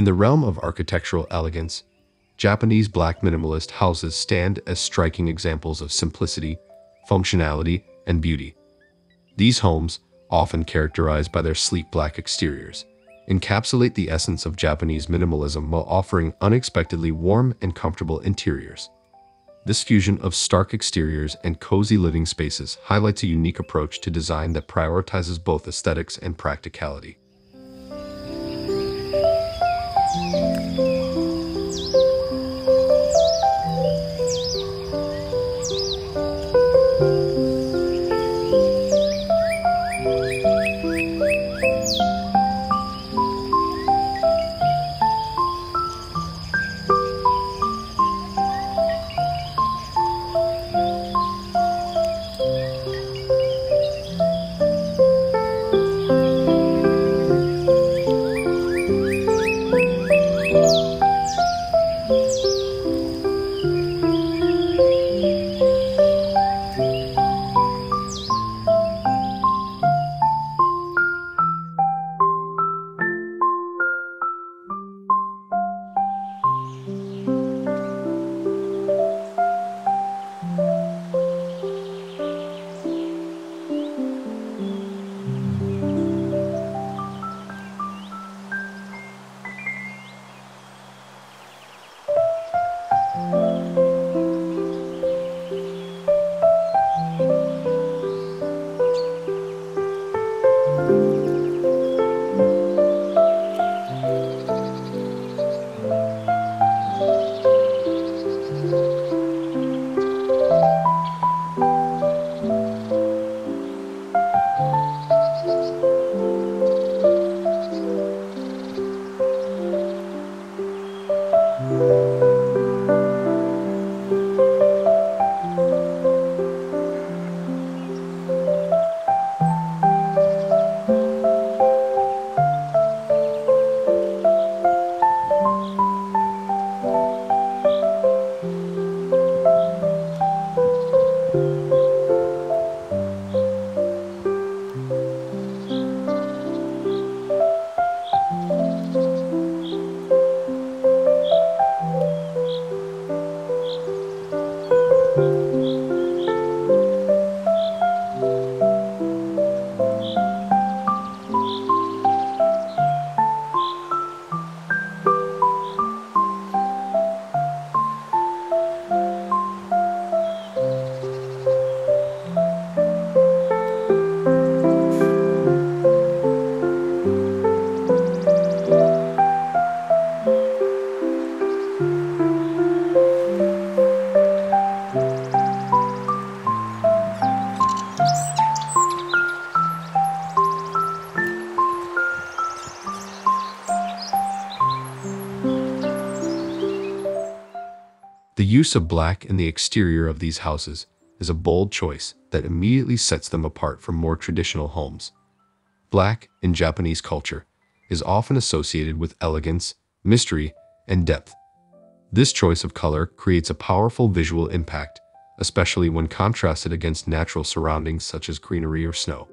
In the realm of architectural elegance, Japanese black minimalist houses stand as striking examples of simplicity, functionality, and beauty. These homes, often characterized by their sleek black exteriors, encapsulate the essence of Japanese minimalism while offering unexpectedly warm and comfortable interiors. This fusion of stark exteriors and cozy living spaces highlights a unique approach to design that prioritizes both aesthetics and practicality. Use of black in the exterior of these houses is a bold choice that immediately sets them apart from more traditional homes. Black, in Japanese culture, is often associated with elegance, mystery, and depth. This choice of color creates a powerful visual impact, especially when contrasted against natural surroundings such as greenery or snow.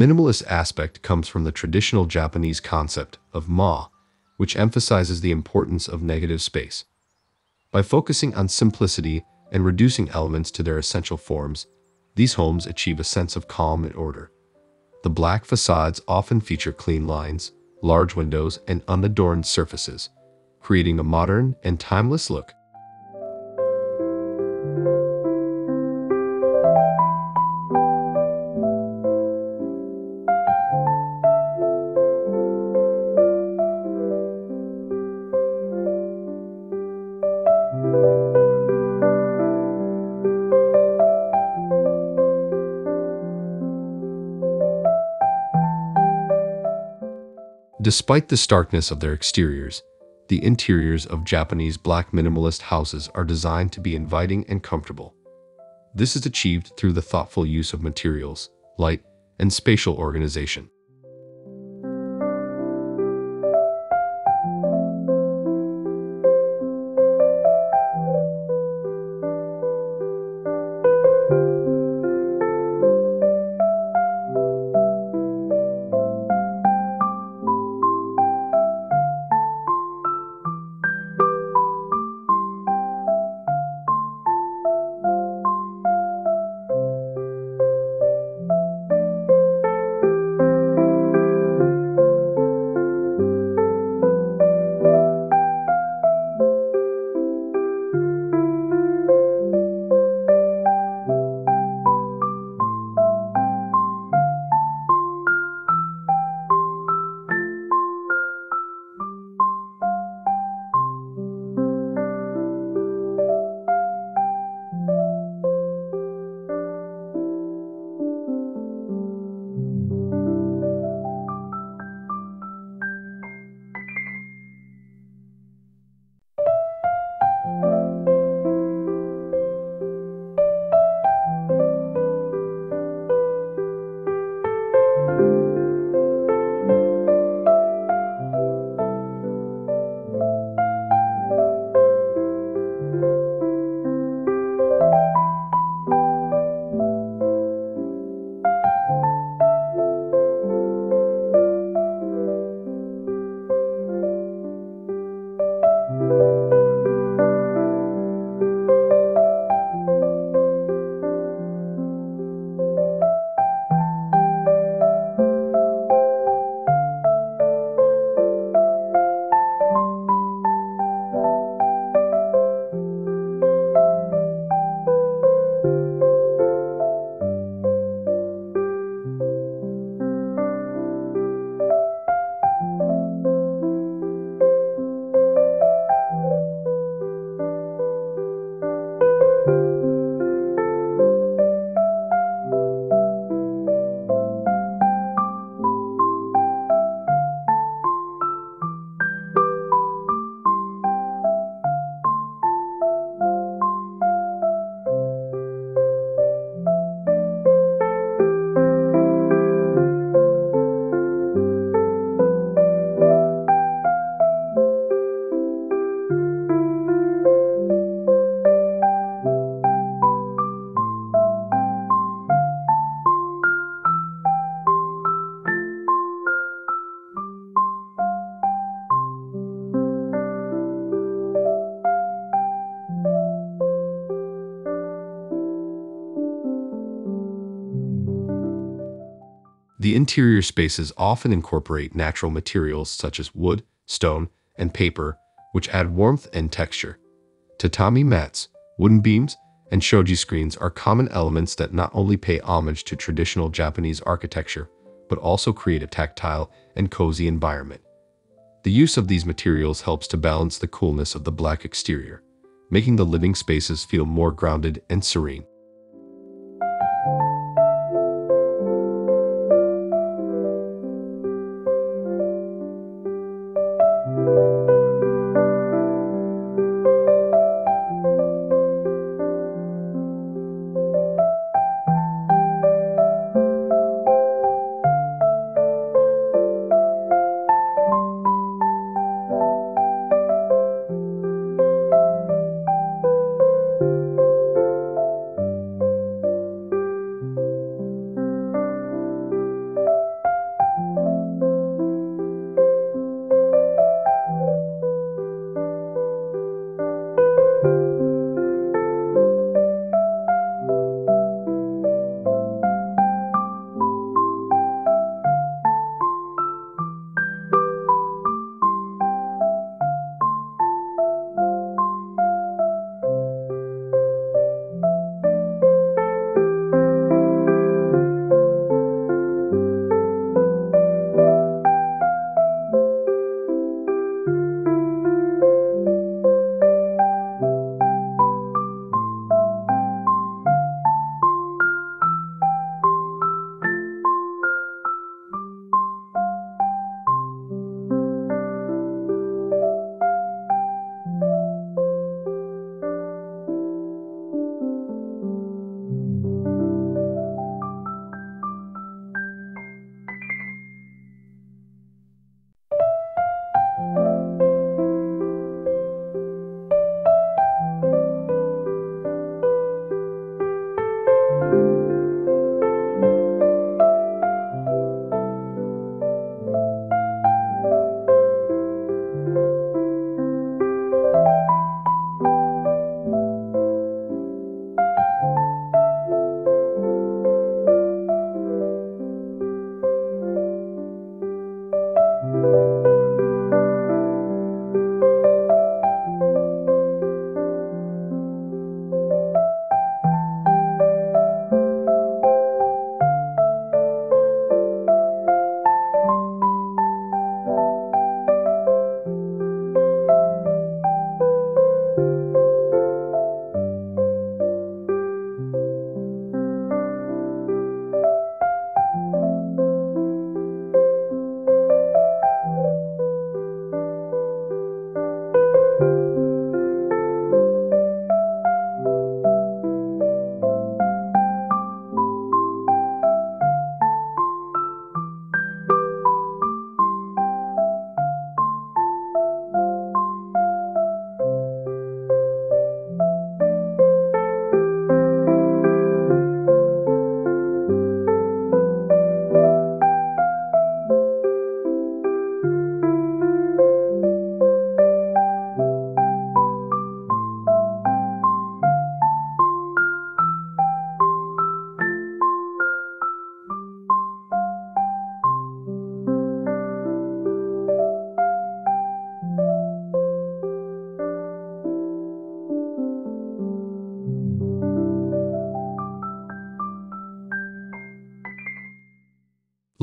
Minimalist aspect comes from the traditional Japanese concept of ma, which emphasizes the importance of negative space. By focusing on simplicity and reducing elements to their essential forms, these homes achieve a sense of calm and order. The black facades often feature clean lines, large windows, and unadorned surfaces, creating a modern and timeless look. Despite the starkness of their exteriors, the interiors of Japanese black minimalist houses are designed to be inviting and comfortable. This is achieved through the thoughtful use of materials, light, and spatial organization. Interior spaces often incorporate natural materials such as wood, stone, and paper, which add warmth and texture. Tatami mats, wooden beams, and shoji screens are common elements that not only pay homage to traditional Japanese architecture, but also create a tactile and cozy environment. The use of these materials helps to balance the coolness of the black exterior, making the living spaces feel more grounded and serene.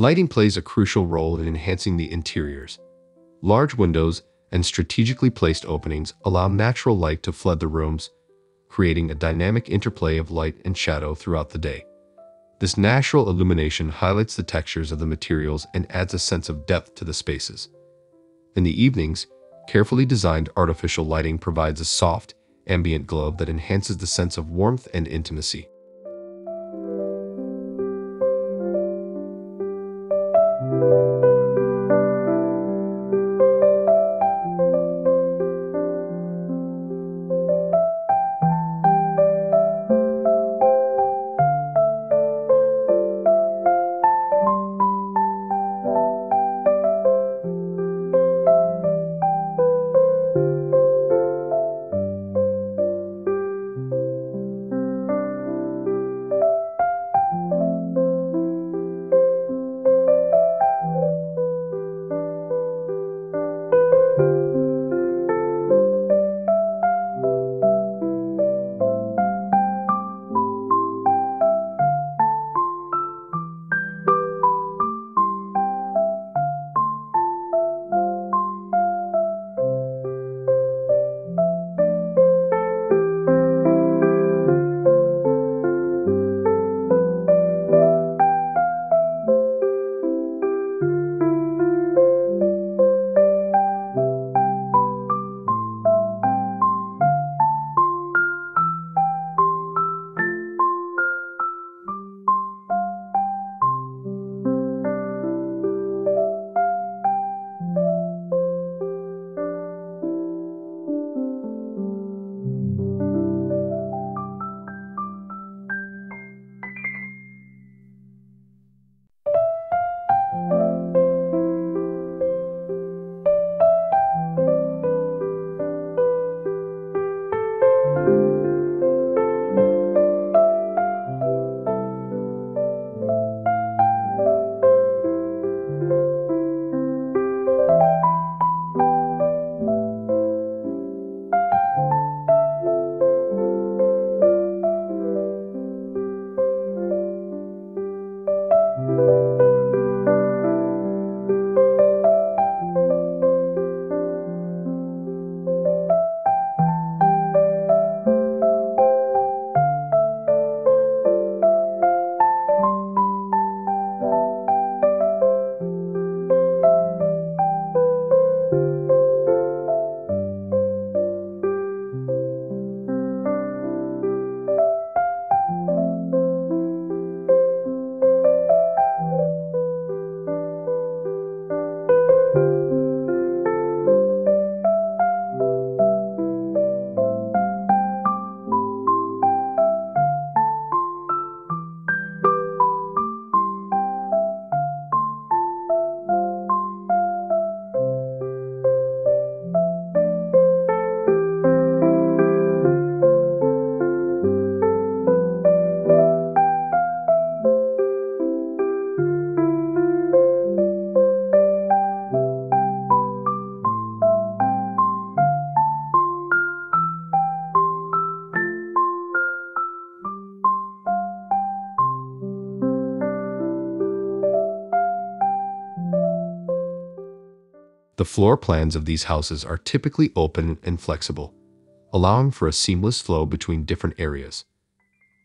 Lighting plays a crucial role in enhancing the interiors. Large windows and strategically placed openings allow natural light to flood the rooms, creating a dynamic interplay of light and shadow throughout the day. This natural illumination highlights the textures of the materials and adds a sense of depth to the spaces. In the evenings, carefully designed artificial lighting provides a soft, ambient glow that enhances the sense of warmth and intimacy. Floor plans of these houses are typically open and flexible, allowing for a seamless flow between different areas.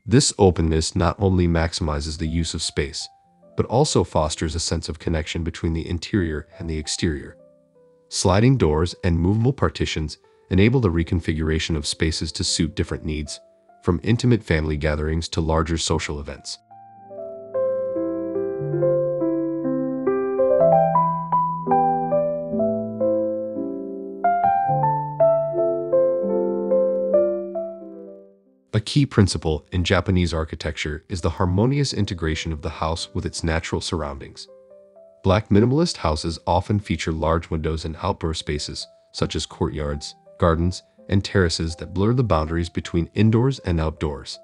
This openness not only maximizes the use of space, but also fosters a sense of connection between the interior and the exterior. Sliding doors and movable partitions enable the reconfiguration of spaces to suit different needs, from intimate family gatherings to larger social events. A key principle in Japanese architecture is the harmonious integration of the house with its natural surroundings. Black minimalist houses often feature large windows and outdoor spaces, such as courtyards, gardens, and terraces that blur the boundaries between indoors and outdoors.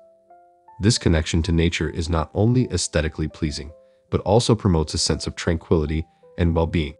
This connection to nature is not only aesthetically pleasing, but also promotes a sense of tranquility and well-being.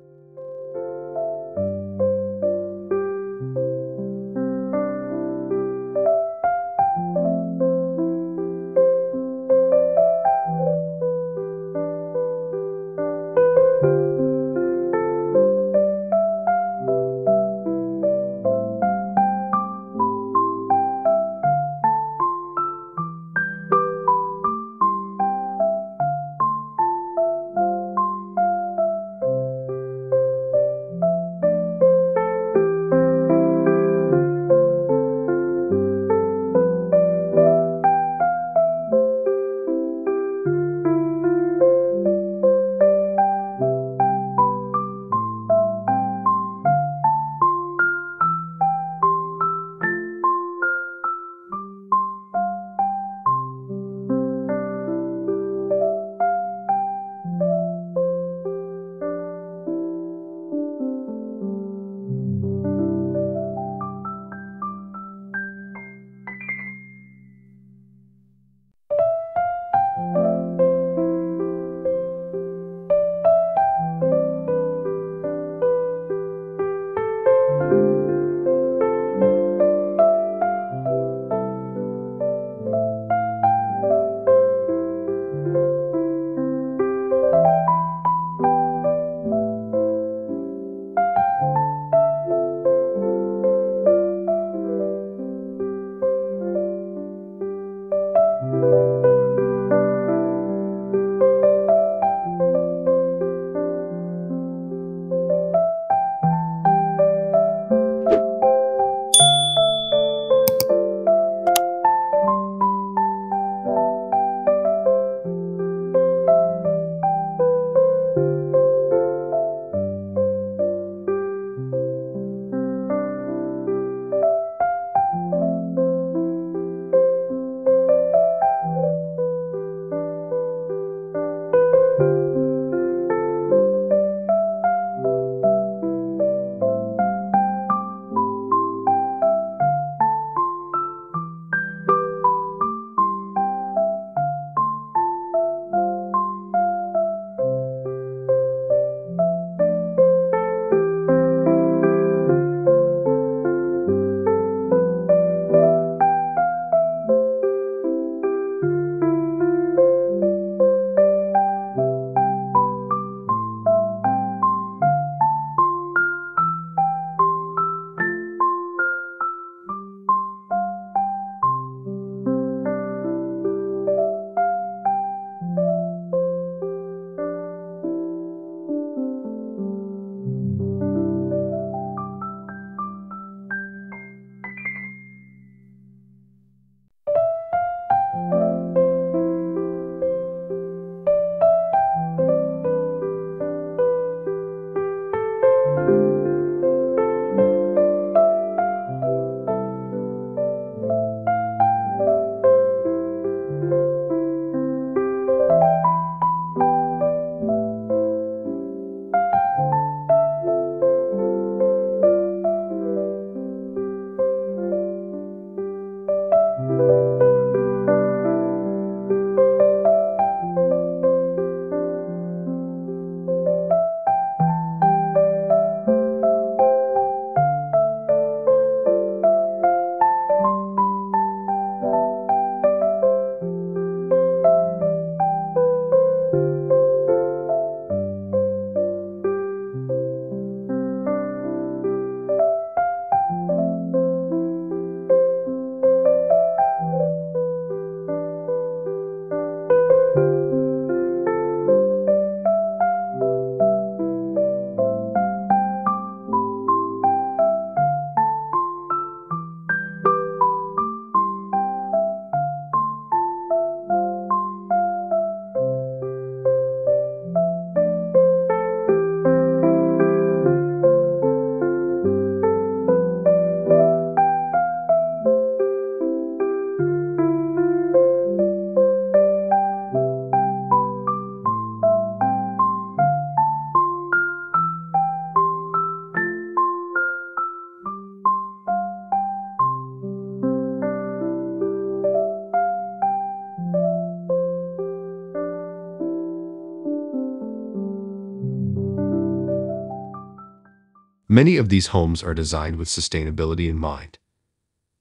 Many of these homes are designed with sustainability in mind.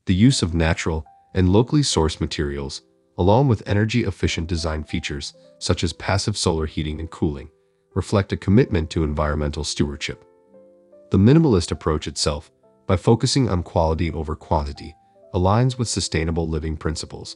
The use of natural and locally sourced materials, along with energy-efficient design features such as passive solar heating and cooling, reflect a commitment to environmental stewardship. The minimalist approach itself, by focusing on quality over quantity, aligns with sustainable living principles.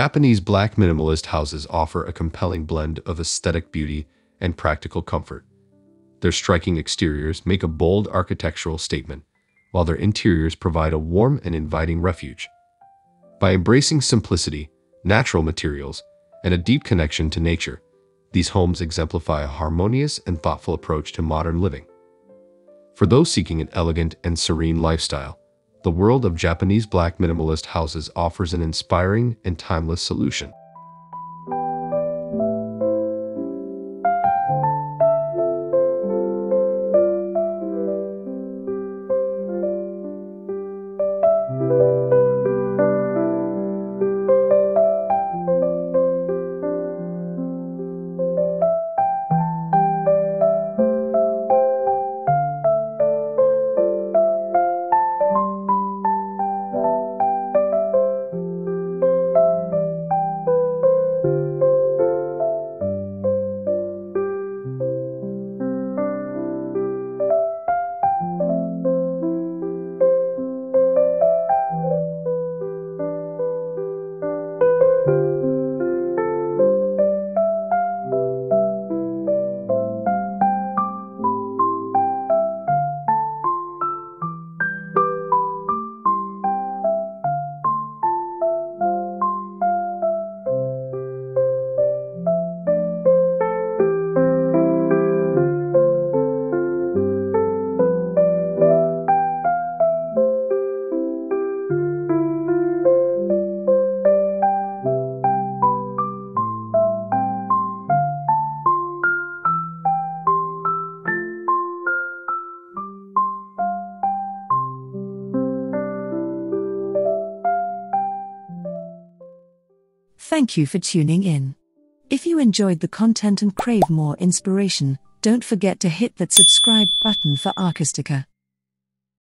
Japanese black minimalist houses offer a compelling blend of aesthetic beauty and practical comfort. Their striking exteriors make a bold architectural statement, while their interiors provide a warm and inviting refuge. By embracing simplicity, natural materials, and a deep connection to nature, these homes exemplify a harmonious and thoughtful approach to modern living. For those seeking an elegant and serene lifestyle, the world of Japanese black minimalist houses offers an inspiring and timeless solution. Thank you for tuning in. If you enjoyed the content and crave more inspiration, don't forget to hit that subscribe button for Archistika.